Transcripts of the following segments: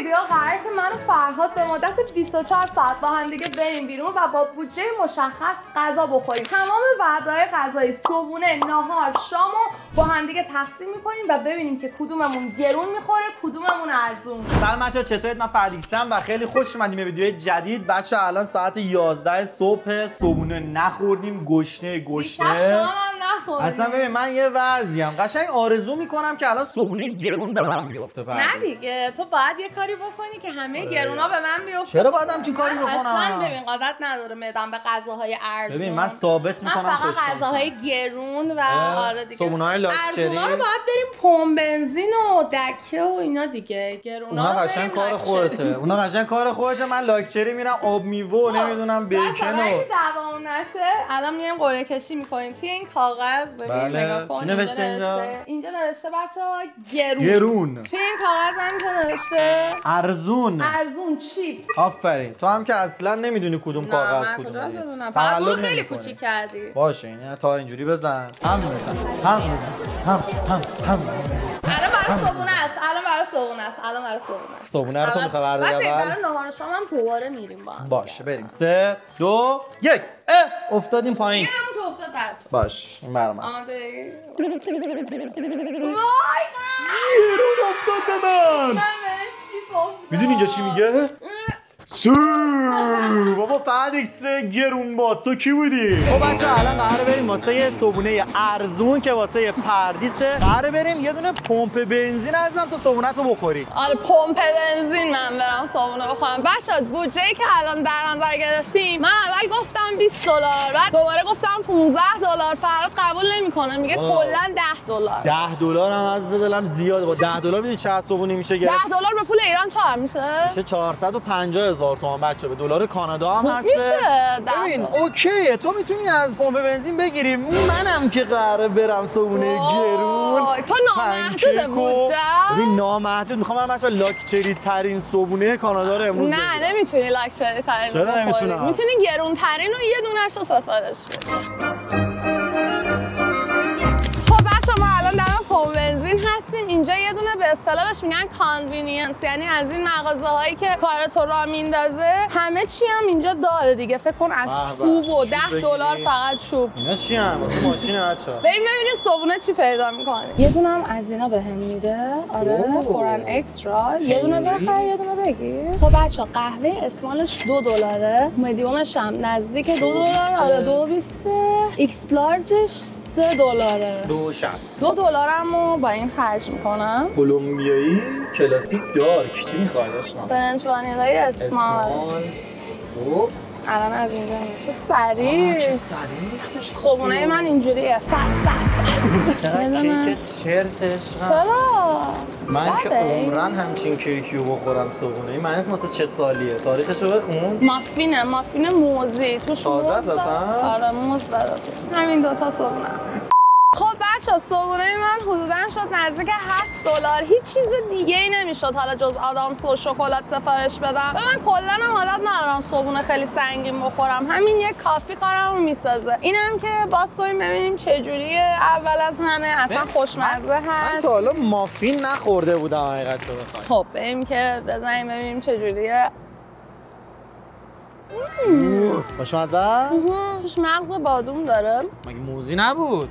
ویدیو قراره که من و فرهاد به مدت 24 ساعت با هم دیگه بریم بیرون و با بودجه مشخص غذا بخوریم. تمام وعده‌های غذایی صبحونه ناهار شام و با هم دیگه تقسیم می‌کنیم و ببینیم که کدوممون گرون می‌خوره کدوممون ارزون. سلام بچه‌ها چطورید؟ من فردیسم و خیلی خوش اومدیم به ویدیو جدید. بچه الان ساعت 11 صبح صبحونه نخوردیم گشنه گشنه. نخوردیم. اصلا ببین من یه وضعیم. قشنگ آرزو می‌کنم که الان صبحونه گرون به من بیفته نه. دیگه تو باید یه کاری بکنی که همه گرونا به من بیفته چرا باید همچین کاری من اصلا بکنم؟ ببین قدرت نداره میدم به غذاهای ارزون. ببین من ثابت من می‌کنم فقط غذاهای گرون و آره دیگه. لاکچری. ارزونا رو باید بریم پمپ بنزین و دکه و اینا دیگه. گرونا اونا قشنگ کار. خودته. اونا قشنگ کار خودته. من لاکچری میرم آب میوه و نمی‌دونم بچه‌ها، بیکن و دوام نشه الان میایم قرعه کشی می‌کنیم. توی این کاغذ ببین بله. نگاه نوشته اینجا؟ نوشته- اینجا نوشته بچه ها گرون. گرون. توی این کاغذ هم که نوشته. ارزون. ارزون چیپ آفرین. تو هم که اصلا نمی‌دونی کدوم نه کاغذ من کدوم فقط خیلی. کوچیک کردی. باشه این تا اینجوری بزن. هم بزن. هم بزن. هم هم هم. الان برای صبونه است. الان برای صبونه است. الان برای صبونه است. صبحونه رو تو می‌خوای برداری اول؟ برای نهار شام هم دوباره میریم با هم باشه بریم. سه دو یک. اه افتادیم پایین. این همون تو افتاد در تو. باش این برام آماده. ای؟ وای گرون افتاد به من. من به چی افتاد می‌دونی اینجا چی میگه؟ سو بابا فقط اکسترا گرون با. تو کی بودی؟ خب بچه الان قراره بریم واسه یه صبونه ارزون که واسه پردیسه قراره بریم یه دونه پمپ بنزین ازم تو صبونه تو بخوری. آره پمپ بنزین من برم صابونه بخورم. بچه بودجه که الان در نظر گرفتیم من اول گفتم 20 دلار بعد دوباره گفتم 15 دلار. فراد قبول نمی‌کنه میگه. کلا 10 دلار. 10 دلار هم از دلم زیاده با 10 دلار می‌دونی چقدر صبونه میشه 10 گرفت دلار به پول ایران چقدر میشه؟ میشه 450 هزار. تومان بچه به دلار کانادا هم هست میشه. 10 ببین. اوکیه. تو می‌تونی از پمپ بنزین بگیری. منم که قراره برم صبونه وای، گرون. تو نامحدود و- بودجه ببین نامحدود. می‌خوام من بچه لاکچری ترین صبونه کانادا رو امروز نه بگیرم. نمی‌تونی لاکچری ترین چرا. نمی‌تونم؟ می‌تونی گرون ترین رو یه دونش رو سفارش بدی. خب بچه ما الان در پمپ بنزین هستیم. اینجا یه دونه به اصطلاح بهش میگن convenience یعنی از این مغازه هایی که کارتو راه میندازه همه چی هم اینجا داره دیگه. فکر کن از. چوب و چوب 10 دلار. فقط چوب. اینا چی هم واسه ماشین بچه بریم ببینیم صبونه چی پیدا می‌کنیم. یه دونه هم از اینا بهم میده. آره. for an extra یه دونه بخر یه دونه بگیر. خب بچه قهوه small ش دو دلاره. مدیومش هم نزدیک دو دلار آره دو بیسته X-Large ش سه دلاره. دو شست. دو دلارم رو با این خرج می‌کنم. کلمبیایی classic dark. چی می‌خوای داشتم French vanilla ی small. خب. الان از اینجا میاد. چه سریع. چه سریع. ریختش صبونه من اینجوریه. فس فس. کیک چرتش چرا؟ من که. عمرن همچین کیکی رو بخورم صبحونه. این معنیش واسه چه سالیه؟ تاریخش رو بخون. مافینه مافین موزی. توش موز داره. آره موز داره. همین دوتا صبحونه. خب بچه صبحونه من حدودا شد نزدیک 7 دلار. هیچ چیز دیگه ای نمی‌شد. حالا جز آدامس و شکلات سفارش بدم. و من کلا هم عادت ندارم صبحونه خیلی سنگین بخورم. همین یه کافی کارمو می‌سازه. اینم که باز کنیم ببینیم چه جوریه اول از همه اصلا خوشمزه من هست. تا حالا مافین نخورده بودم حقیقت بخوای خب بریم که بزنیم ببینیم چه جوریه خوشمزه؟ توش مغز بادوم داره. مگه موزی نبود؟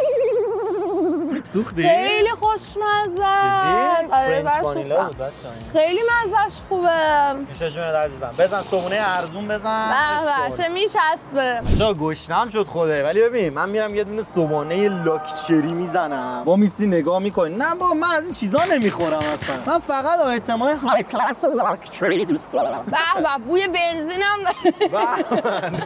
سوختی؟ خیلی خوشمزه است. آره خیلی مزش خوبه. میشه جونت عزیزم. بزن صبحونه ارزون بزن. به به چه میچسبه. جا گشنم شد خوده. ولی ببین من میرم یه دونه صبحانه لاکچری می‌زنم. با میسی نگاه می‌کنی. نه با من از این چیزا نمی‌خورم اصلا. من فقط آیتمای های کلاس لاکچری دوست دارم. به به بوی بنزینم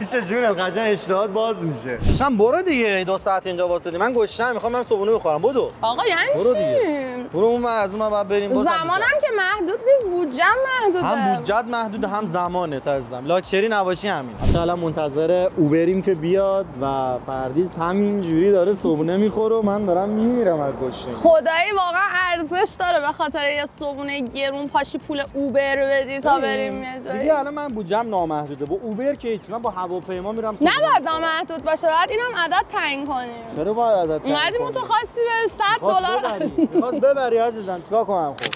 میشه جونت قشنگ اشتهات باز میشه. شم برو دیگه دو ساعت اینجا واسدی من گشنم می‌خوام برم صبحونه بخورم. بدو آقا یعنی برو؟ دیگه. برو اون از اون باید بریم باز هم زمانم که محدود نیست بودجم محدوده. هم بودجت محدود هم زمانه عزیزم. لاکچری نباشی همین. الان منتظر اوبریم که بیاد و پردیس همین جوری داره صبونه می‌خوره و من دارم میمیرم از گشنگی خدایی واقعا ارزش داره. به خاطر یه صبونه گرون پاشی پول اوبر بدی تا بریم یه جایی. دیگه الان من بودجم نامحدوده. با اوبر که هیچ من با هواپیما میرم نباید نامحدود باشه باید اینم عدد تعیین کنیم. چرا باید عدد تعیین اومدی کنی؟ متخصصی بری 100 می‌خواست دلار ببری. می‌خواست ببری عزیزم چیکار کنم خب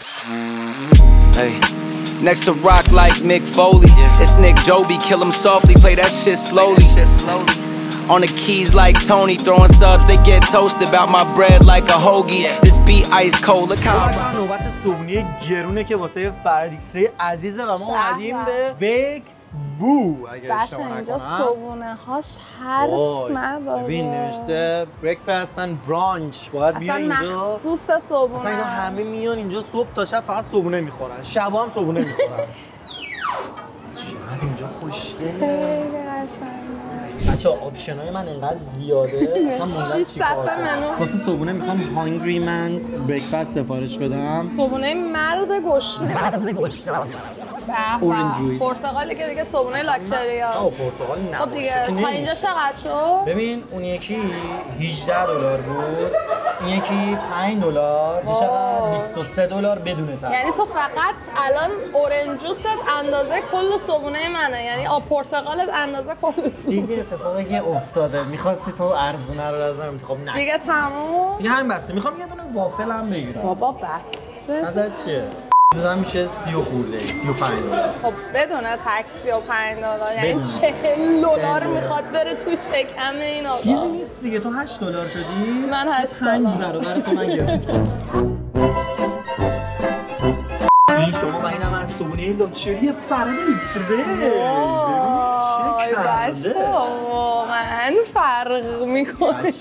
Hey. Next to rock like Mick Foley. It's Nick Joby, kill him softly, play that shit slowly. On the keys like Tony, throwing subs, they get toasted. About my bread like a hoagie. This Beat ice cold, look how نوبت صبحونه گرونه که واسه فرد ایکسری عزیزه و ما اومدیم به. وکس بو اگر بچه اشتباه اینجا. صبونه هاش حرف. نداره. ببین نوشته breakfast and brunch. باید اصلا اینجا. مخصوص صبونه اصلا اینا همه میان اینجا صبح تا شب فقط صبحونه می‌خورن. شب هم صبحونه می‌خورن. اینجا خوشگله. خیلی قشنگه. بچه آپشن های من انقدر زیاده. اصلا موندم. واسه صبحونه می‌خوام هانگری من بریکفست سفارش بدم. صبونه مرد گشنه. Orange juice. پرتقالی که دیگه صبونه لاکچری ها. آه پرتقال نه خب دیگه تا اینجا چقدر شد؟ ببین اون یکی 18 دلار بود. یکی 5 دلار چه چقدر؟ 23 دلار بدون تخت یعنی تو فقط الان اورنج جوست اندازه کل صبونه منه. یعنی آب پرتقالت اندازه کل دیگه اتفاقی که افتاده. می‌خواستی تو ارزونه رو ازم انتخاب نکنی دیگه تموم. دیگه همین بسته. می‌خوام یه دونه وافل هم بگیرم. بابا بسته. نظرت چیه؟ دیدم میشه 30 و خورده 35 دلار. خب بدون تکسی و 5 دلار یعنی. 40 دلار. می‌خواد بره توی شکم این چیزی آقا نیست دیگه تو 8 دلار شدی؟ من 8 پنج دلار. برابر تو من گرفتم. این شما و اینم از صبونه لاکچری فرد ایکسره وای بچه واقعا فرق می‌کنه.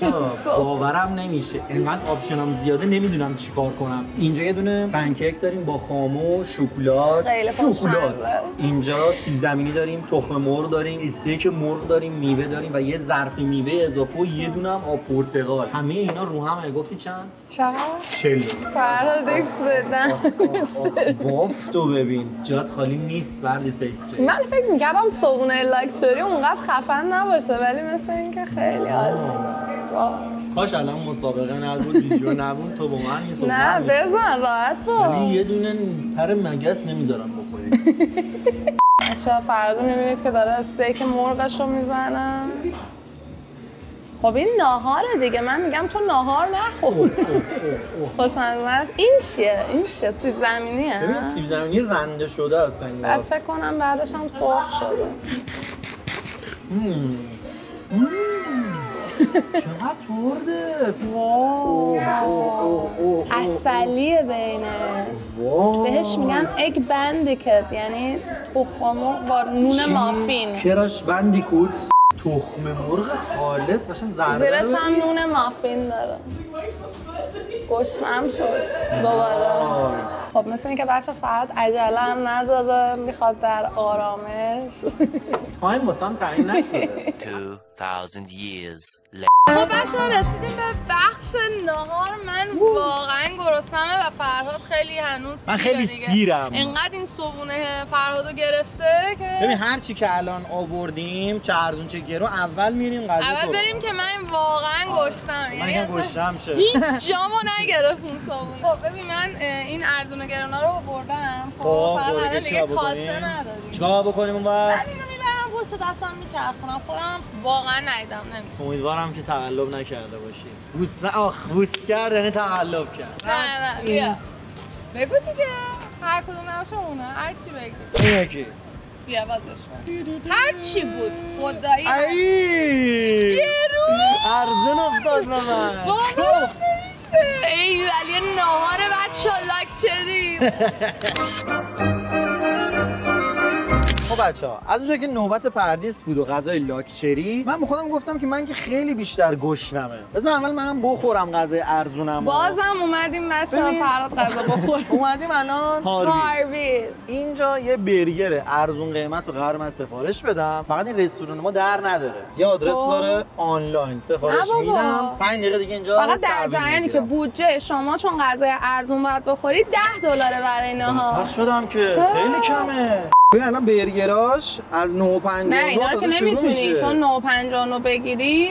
باورم نمیشه. اینقدر آپشنم زیاده نمی‌دونم چیکار کنم. اینجا یه دونه پنکیک داریم با خامو شکلات. شکلات. اینجا سیب زمینی داریم تخم مرغ داریم استیک مرغ داریم میوه داریم و یه ظرف میوه اضافه و یه دونه هم آب پرتقال. همه اینا رو هم گفتی چند؟ چقدر 40 فرهاد ایکس بدن. بافتو ببین. جات خالی نیست بردی ری من فکر می‌کردم صبونه لاکچری اونقدر خفن نباشه ولی مثل اینکه خیلی حال. کاش الان مسابقه نبود ویدیو نبود تو با من یه نه بزن راحت ولی با یه دونه پر مگس نمی‌ذارم بخوری. بچه فردا می‌بینید که داره استیک مرغش رو می‌زنه. خب این ناهاره دیگه من میگم تو ناهار نخور. خوشمزه است این چیه؟ این چیه؟ سیب زمینیه؟ سیب زمینی رنده شده است انگار. فکر کنم بعدش هم سرخ شده. چقدر ترده اصلیه بینش. بهش میگن اگ بندیکت یعنی تخم مرغ با نون؟ مافین کراش بندیکوت تخم مرغ خالص قشنگ زرده زیرش هم نون مافین داره گشنم شد دوباره. خب مثل اینکه بچه فرد عجله هم نداره می‌خواد در آرامش تایم واسم تعیین نشده 2,000 years later. خب بچه رسیدیم به بخش نهار من واقعا گرسنمه و فرهاد خیلی هنوز من خیلی. سیرم. انقدر این صبونه فرهادو گرفته ببین که هر چی که الان آوردیم چه ارزون چه گرو اول میریم تو اول. بریم که من واقعا گشتم من یکم گشتم شه هیچ جامو نگرفت اون صابون خب ببین من این ارزونه گرونا رو بردم خب خب الان که دیگه کاسه بکنیم؟ نداریم چیکار بکنیم اون وقت پشت دستم میچرخونم. خودم واقعا ندیدم نمی‌دونم. امیدوارم که تقلب نکرده باشی. بوس نه آخ بوس کرد یعنی تقلب کرد. نه نه بیا. بگو دیگه. هر کدوم نباشه اونه. هر چی بگی. این یکی. بیا بازش کن. هر چی بود. خدایی. ای. گرون ارزون افتاد به من. باورم نمیشه. ای ولی ناهار بچه لاکچری خب بچه ها از اونجایی که نوبت پردیس بود و غذای لاکچری من خودم گفتم که من که خیلی بیشتر گشنمه. بذار اول منم بخورم غذای ارزونم بازم اومدیم بچه ها. فراد غذا بخور. اومدیم الان هاروی هارویز. اینجا یه برگر ارزون قیمت رو قرار من سفارش بدم. فقط این رستوران ما در نداره. یه آدرس خب. داره آنلاین. سفارش. میدم. 5 دقیقه دیگه اینجا فقط در جریانی که. بودجه شما چون غذای ارزون باید بخورید 10 دلاره برای پخش شدم که؟ خیلی کمه. ببین الان برگراش از 9.50 نه اینا رو که نمی‌تونی. چون 9.59 بگیری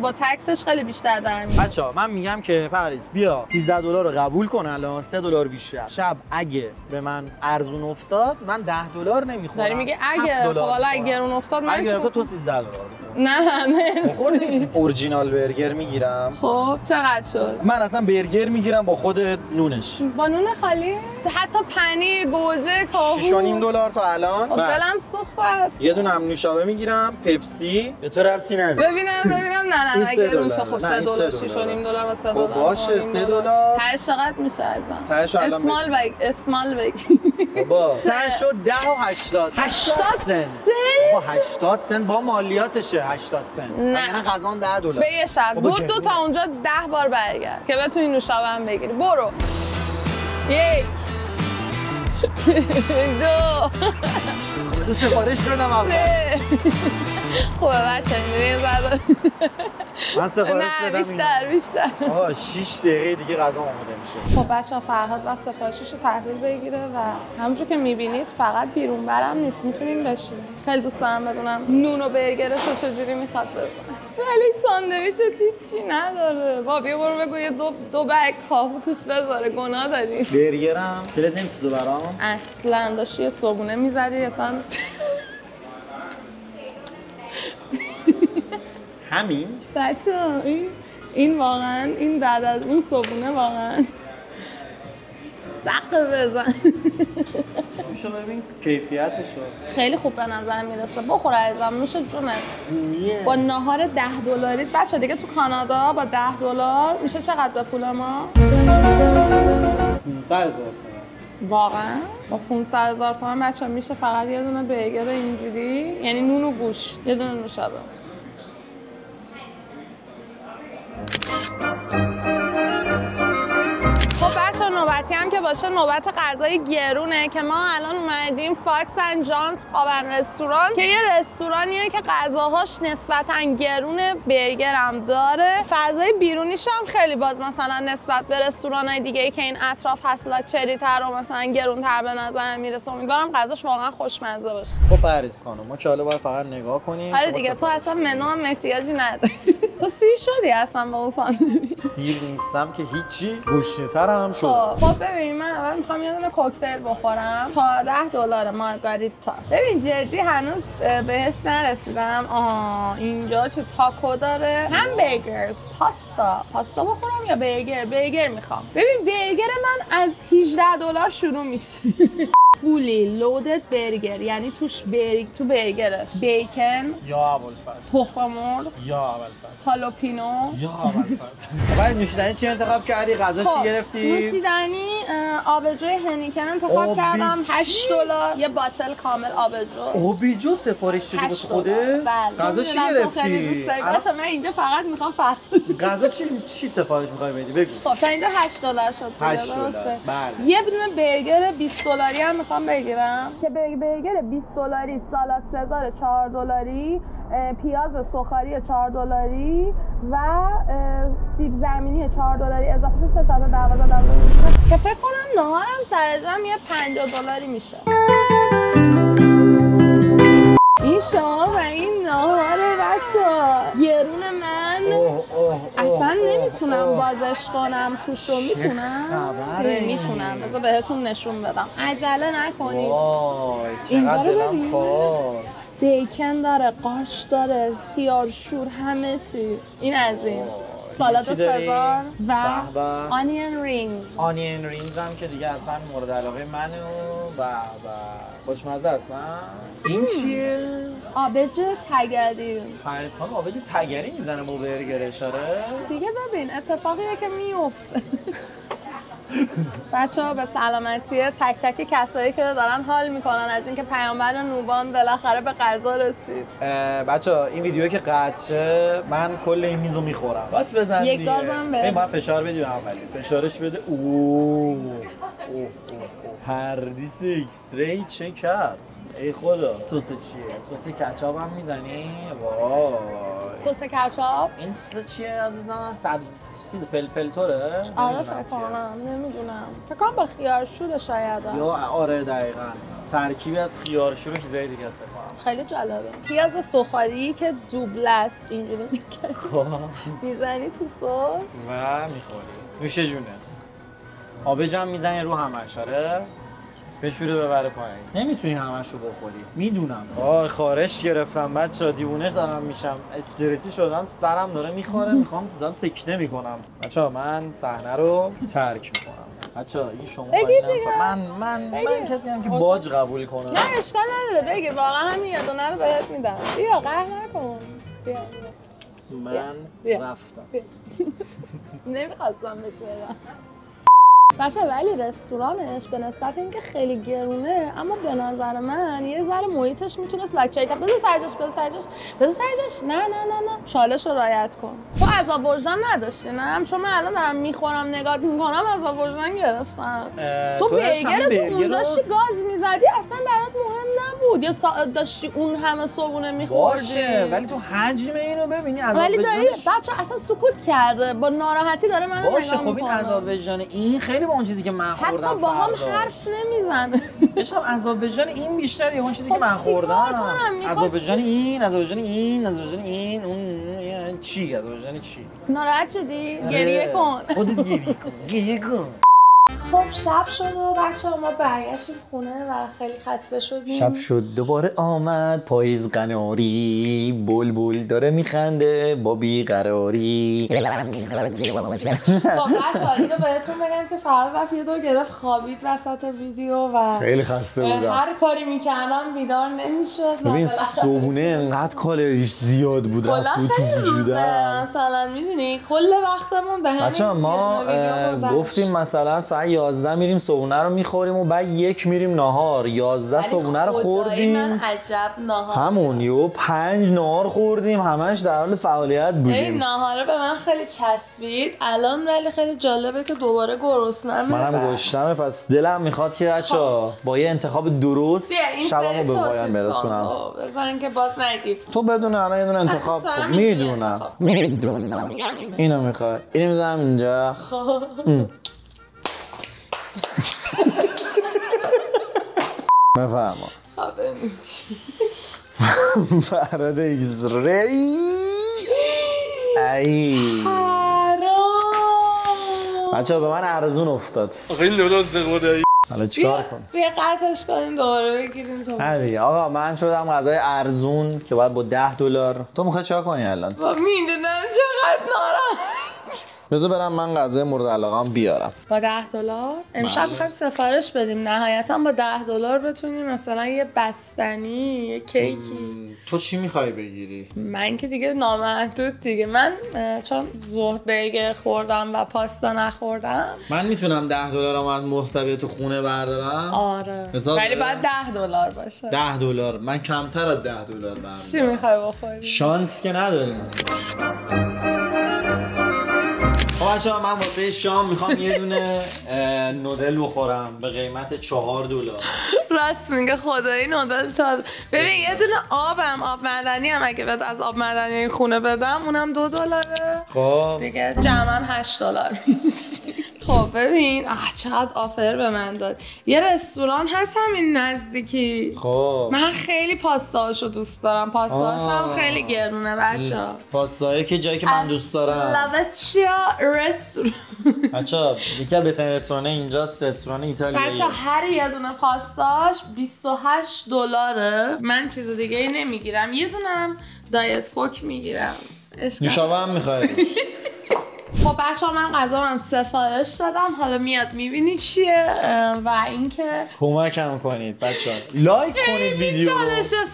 با تکسش خیلی بیشتر در میاد بچه من میگم که پریس بیا. 13 دلار رو قبول کن الان 3 دلار بیشتر. شب اگه به من ارزون افتاد من 10 دلار نمی‌خورم. داری میگه 7 اگه خب حالا اگه. گرون افتاد من اگه افتاد تو بکنم؟ 13 دلار. نه مرسی اورجینال برگر می‌گیرم. خب چقدر شد؟ من اصلا برگر می‌گیرم با خود نونش. با نون خالی؟ حتی پنیر گوجه کاهو. 6 دلار تا الان. خب بله. دلم سوخت برات. یه دونه هم نوشابه می‌گیرم پپسی. به تو ربطی نداره. ببینم ببینم. نه نه اگه دلاره. خب نه، 3 این دلار سه 6 دلاره. نیم دلار و 3 خب دلار. باشه، نیم سه دلار. تهش چقدر میشه ازم تهش الان اسمال بگ اسمال بگ بابا. سن شد 10 و 80 80 سنت. بابا 80 سنت با مالیاتشه 80 سنت. نه. غذا 10 دلار. به یه شرط. بود دو. تا اونجا ده بار برگرد. که بتونی نوشابه هم بگیری. برو. یک. دو خود سفارش اول سه خوبه بچه اینجوری ذره- من سفارش نه بیشتر بیشتر آه 6 دقیقه دیگه غذا آماده میشه خب بچه ها فرهاد و سفارشش رو تحویل بگیره و همونجور که می‌بینید فقط بیرون برم نیست می‌تونیم بشینیم خیلی دوست دارم بدونم نون و برگرش رو چجوری می‌خواد بزنه ولی ساندویچ هیچی نداره. با بیا برو بگو یه دو, دو برگ کاهو توش بذاره. گناه داری. برگرم. دلت نمیسوزه برام. اصلا داشتی یه صبونه می‌زدی اصلا همین؟ بچه این این واقعا این بعد از اون صبونه واقعا سق بزن. میشه ببین کیفیتشو. خیلی خوب به نظر می‌رسه. بخور عزیزم نوش جونت با ناهار ده دلاری بچه دیگه تو کانادا با ده دلار میشه چقدر پول ما؟ 500 هزار تومان. واقعا؟ با 500 هزار تومن بچه میشه فقط یه دونه برگر اینجوری یعنی نون و گوشت یه دونه نوشابه. نوبتی هم که باشه نوبت غذای گرونه که ما الان اومدیم Fox and Johns pub and restaurant که یه رستورانیه که غذاهاش نسبتا گرونه برگر هم داره. فضای بیرونیش هم خیلی باز مثلا نسبت به رستوران دیگه ای که این اطراف هست لاکچری تر و مثلا گرون تر به نظر می‌رسه امیدوارم غذاش واقعا خوشمزه باشه. خب پردیس خانم ما که حالا باید فقط نگاه کنیم. آره شما دیگه تو اصلا منو هم احتیاجی نداری. تو سیر شدی اصلا با اون ساندویچ؟ سیر نیستم که هیچی. گشنه‌م شد خب خب ببین من اول می‌خوام یه دونه کوکتل بخورم. 14 دلار مارگاریتا. ببین جدی هنوز بهش نرسیدم. آها اینجا چه تاکو داره. hamburgers پاستا. پاستا بخورم یا برگر؟ برگر می‌خوام. ببین برگر من از 18 دلار شروع میشه. فولی لودد برگر. یعنی توش برگ تو برگرش. بیکن. یا ابوالفضل. تخم مرغ یا ابوالفضل. هالوپینو یا بعد نوشیدنی چی انتخاب کردی؟ غذا چی خب، گرفتی؟ نوشیدنی اه، آبجوی هنیکن انتخاب آبجو کردم. چی؟ 8 دلار. یه باتل کامل آبجو. اوبیجو سفارش واسه 8 دلار. خودت؟ بله. غذا چی گرفتی؟ بچه‌ها، من اینجا فقط می‌خوام فقط غذا چی چی سفارش می‌خوای بدی؟ بگو. خب تا اینجا 8 دلار شد. دیگه، 8 دلار؟ بله. یه دونه برگر 20 دلاری هم می‌خوام بگیرم. که برگ- برگر 20 دلاری سالاد سزار 4 دلاری. پیاز سوخاری 4 دلاری و سیب زمینی 4 دلاری. اضافه شد 312 دلار. که فکر کنم ناهارم سر جمع یه 50 دلاری میشه. این شما و این ناهار بچه گرون من. اوه اوه اصلا نمی‌تونم بازش کنم. توش رو می‌تونم؟ می‌تونم. بذار بهتون نشون بدم. عجله نکنید اینجا چقدر رو دلم ببین. بیکن داره قارچ داره خیار شور همه چی این از این. سالاد؟ سزار و. onion ring onion rings هم که دیگه اصلا مورد علاقه منه و و خوشمزه اصلا این چیه؟ آبجو تگری پردیس خانم آبجوی تگری می‌زنه با برگرش آره دیگه ببین اتفاقیه که میفته بچه ها به سلامتی تک تک کسایی که دارن حال می‌کنن از اینکه پیامبر نوبان بالاخره به غذا رسید بچه این ویدیو که قطع شه من کل این میز رو می‌خورم باید بزن یک. گازم بده. ببین، باید فشار بدیم اولی فشارش بده اوه اوه،. پردیس ایکستری چه کرد ای خدا سس چیه؟ سس کچاپ هم می‌زنی؟ وای سس کچاپ. این سس چیه عزیزم؟ سبز چیز فلفل توشه؟ آره فکر کنم نمی‌دونم. فکر کنم با خیارشور شاید یا آره دقیقا. ترکیبی از خیارشور و چیزای دیگه استفاده خیلی جالبه. پیاز سوخاری که دوبله است اینجوری می‌کنی می‌زنی تو سس و می‌خوری. نوش جونت. آبجوم می‌زنی رو همش آره؟ بشوره ببره پایین. نمی‌تونی همش رو بخوری. می‌دونم. آه خارش گرفتم. بچه دیوونش دارم میشم. استرسی شدم سرم داره می‌خوره. می‌خوام دارم سکته می‌کنم. بچه من صحنه رو ترک می‌کنم. بچه این شما. من من من. کسی هم که باج قبول کنم نه اشکال نداره. بگی واقعا همین یه دونه رو بهت میدم. بیا قهر نکن. بیا. من. رفتم. نمی‌خواستم بهش بدم. بچه ولی رستورانش به نسبت اینکه خیلی گرونه اما به نظر من یه ذره محیطش می‌تونست لکچری کنه بذار سرجاش بذار سرجاش بذار سرجاش نه نه نه نه. چالش رو رعایت کن. تو عذاب وجدان نداشتی نه؟ چون من الان دارم می‌خورم نگاه می‌کنم عذاب وجدان گرفتم. تو برگر تو اون داشتی گاز می‌زدی اصلا برات مهم نبود. یا داشتی اون همه صبونه میخوردی؟ باشه ولی تو حجم اینو ببینی عذاب ولی داری بچه اصلا سکوت کرده. با ناراحتی داره من باشه خب این عذاب وجدان این خیلی با اون چیزی که من خوردم حتی با هم. حرف نمی‌زنه داشتم عذاب وجدان این بیشتر یا اون چیزی خب که من خوردم کنم؟ می‌خواست- عذاب وجدان این عذاب وجدان این عذاب وجدان این اون یعنی چی عذاب وجدان چی ناراحت شدی؟ آره. گریه کن خودت گریه کن گریه کن خب شب شد و بچه ما برگشتیم خونه و خیلی خسته شدیم. شب شد دوباره آمد پاییز قناری بلبل داره میخنده با بیقراری. فقط اینو بهتون بگم که فرار رفت یه دور گرفت خوابید وسط ویدیو و خیلی خسته بودم. هر کاری می‌کردم بیدار نمی‌شد. ببین صبونه انقدر کالریش زیاد بود رفت بود تو وجودم مثلا می‌دونی کل وقتمون به همین بچه ما. گفتیم مثلا ساعت 11 میریم صبونه رو می‌خوریم و بعد یک میریم نهار. 11 ولی صبونه رو خدایی من خوردیم. عجب نهار. همون یو پنج نهار خوردیم. همش در حال فعالیت این بودیم. ناهاره به من خیلی چسبید. الان ولی خیلی جالبه که دوباره گرسنمه منم گشتمه پس دلم می‌خواد که بچه با یه انتخاب درست این شبمو سری به پایان برسونم. کن. خب، بزن که باز نگی تو بدون الان یه دونه انتخاب کن می‌دونی می‌دونم. می‌دونم اینو می‌خوای. اینو می‌ذارم اینجا. خب. بفرما. فراد ایکس ری ای بچه به من ارزون افتاد. خیلی درست خدایی حالا چیکار کنم؟ بیا قطعش کنیم دوباره بگیریم تو. نه دیگه. آقا من شدم غذای ارزون که باید با 10 دلار. تو می‌خوای چیکار کنی الان؟ با می‌دونم چقدر ناراحت بذار برم من غذای مورد علاقم بیارم. با ده دلار؟ امشب می‌خوایم سفارش بدیم. نهایتا با ده دلار بتونیم مثلا یه بستنی یه کیکی. تو چی می‌خوای بگیری؟ من که دیگه نامحدود دیگه. من چون ظهر بیگر خوردم و پاستا نخوردم. من می‌تونم 10 دلارم از محتوی تو خونه بردارم؟ آره. ولی؟ باید ده دلار باشه. 10 دلار. من کمتر از 10 دلار بردارم. چی می‌خوای بخوری؟ شانس که نداریم. خب بچه من واسه شام می‌خوام یه دونه نودل بخورم به قیمت چهار دلار. راست میگه خدایی نودل تازه ببین یه دونه آبم آب معدنی هم اگه بهت از آب معدنی خونه بدم اونم دو دلاره. خب. دیگه جمعا 8 دلار میشه. خب ببین. آه چقدر آفر به من داد. یه رستوران هست همین نزدیکی. خب. من خیلی پاستاهاشو دوست دارم. پاستاهاش هم. خیلی گرونه بچه پاستایی که جایی که من دوست دارم. لوچیا رستوران؟ بچه یکی بهترین رستوران اینجاست رستوران ایتالیایی. بچه هر یه دونه پاستاش 28 دلاره. من چیز دیگه ای نمی‌گیرم. یه دونم دایت کوک می‌گیرم. نوشابه هم می‌خوای؟ خب بچه من غذا هم سفارش دادم. حالا میاد می‌بینی چیه. و اینکه کمکم کنید بچه ها لایک کنید ویدیو رو.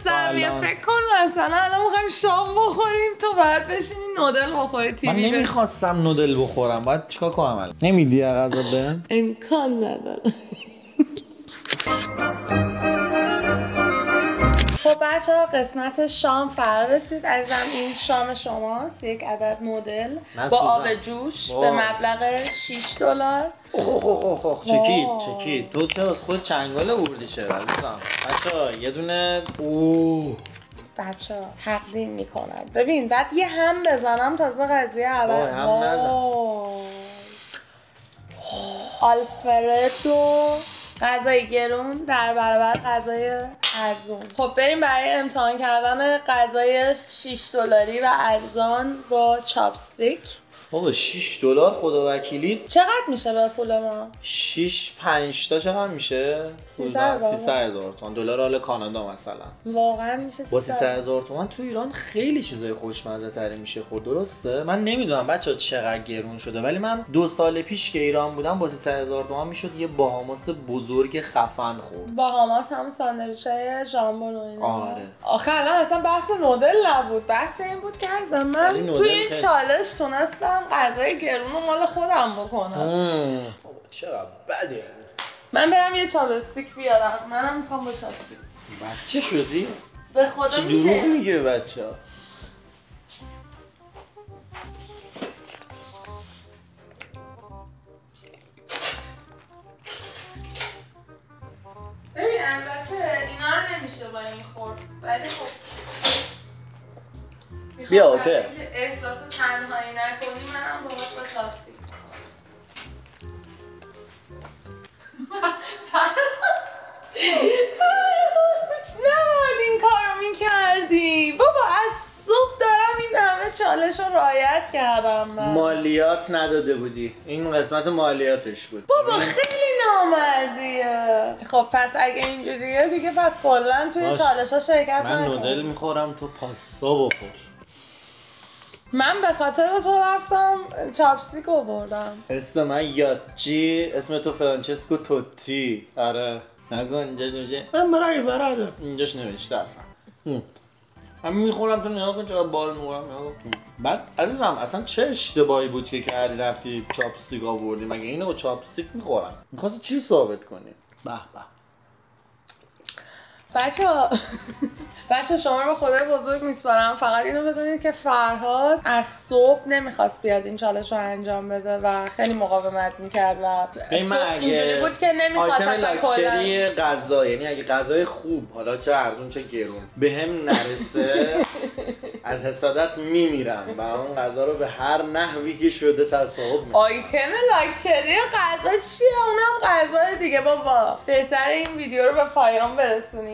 الان. فکر کن مثلا الان می‌خوایم شام بخوریم تو باید بشینی نودل بخوری من تیوی ببینی. نمی‌خواستم نودل بخورم. باید چیکار کنم الان؟ نمیدی غذا به امکان نداره. خب بچه ها قسمت شام فرا رسید. عزیزم این شام شماست یک عدد نودل نه، با آب. جوش وای. به مبلغ 6 دلار. اوه اوه اوه اوه چکید. چکید. تو از خود چنگال آوردی چرا عزیزم. بچه یه دونه اوه. بچه ها تقدیم می‌کنم. ببین بعد یه هم بزنم تازه قضیه اول هم نزن. آلفردو. غذای گرون در برابر غذای ارزون. خب بریم برای امتحان کردن غذای 6 دلاری و ارزان با چاپستیک. بابا 6 دلار خدا وکیلی. چقدر میشه به پول ما؟ 6 5 تا چقدر میشه؟ 300 هزار. 300 هزار تومان. دلار حال کانادا مثلا. واقعا میشه با 300 300 هزار تومان تو ایران خیلی چیزای خوشمزه تری میشه خورد درسته؟ من نمی‌دونم بچه چقدر گرون شده ولی من دو سال پیش که ایران بودم با 300 هزار تومان می‌شد یه باهاماس بزرگ خفن خورد. باهاماس هم ساندویچ های ژامبون و اینا. آره. آخه الان اصلا بحث نودل نبود. بحث این بود که از من توی این چالش تونستم غذای گرون رو مال خودم بکنم. چقدر بده من برم یه چاپستیک بیارم. منم می‌خوام با چاپستیک. بچه شدی؟ به خدا چه میشه. میگه بچه ها؟ ببین البته اینا رو نمیشه با این خورد. ولی خب بیا، برای اوکی. احساس تنهایی نکنی منم با چاپستیک نباید این کارو می‌کردی بابا از صبح دارم این همه چالش رو رعایت کردم من. مالیات نداده بودی. این قسمت مالیاتش بود. بابا خیلی نامردیه. خب پس اگه اینجوریه دیگه پس کلا توی. چالش ها شرکت من. نودل می‌خورم تو پاستا بخور من به خاطر تو رفتم چاپستیک رو بردم. اسم من یاچی اسم تو فرانچسکو توتی. آره. نگو اینجاش نوشته من برای برادر. اینجاش نوشته اصلا. من می‌خورم تو نگاه کن چقدر بال می‌خورم. بعد عزیزم اصلا چه اشتباهی بود که کردی رفتی چاپستیک آوردی؟ مگه اینو با چاپستیک می‌خورم؟ می‌خواستی چی ثابت کنی؟ به به. بچه بچه شما رو به خدای بزرگ میسپارم. فقط اینو بدونید که فرهاد از صبح نمی‌خواست بیاد این چالش رو انجام بده و خیلی مقاومت می‌کرد و اینجوری بود که نمی‌خواست اصلا کلا. غذا یعنی اگه غذای خوب حالا چه ارزون چه گرون به هم نرسه از حسادت میمیرم و اون غذا رو به هر نحوی که شده تصاحب می‌کنم. آیتم لاکچری غذا چیه؟ اونم غذای دیگه بابا. بهتر این ویدیو رو به پایان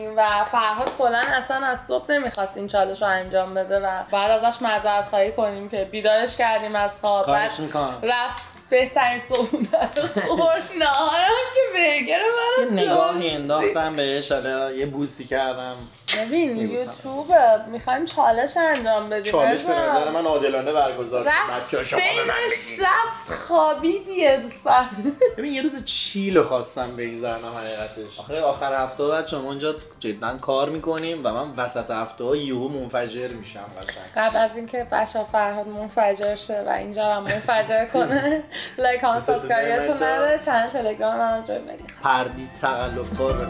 برسونیم و فرهاد کلا اصلا از صبح نمی‌خواست این چالش رو انجام بده و بعد ازش معذرت خواهی کنیم که بیدارش کردیم از خواب. رفت بهترین صبحونه رو خورد نهارم که برگر یه منو نگاهی. انداختم بهش حالا یه بوسی کردم ببین. یوتیوبه می‌خوایم چالش انجام بدیم چالش به. نظر من عادلانه برگزار من بینش. رفت خوابید یه دوستان ببین یه روز چیلو خواستم بگذرنم حقیقتش آخه آخر هفته بچه ما اونجا جدا کار می‌کنیم و من وسط هفته ها یهو منفجر میشم قشنگ قبل از اینکه بچه فرهاد منفجر شه و اینجا رو هم منفجر کنه لایک هم سابسکرایبتون بچه‌ها. نره چند تلگرام هم خیلی خیلی تقلب بار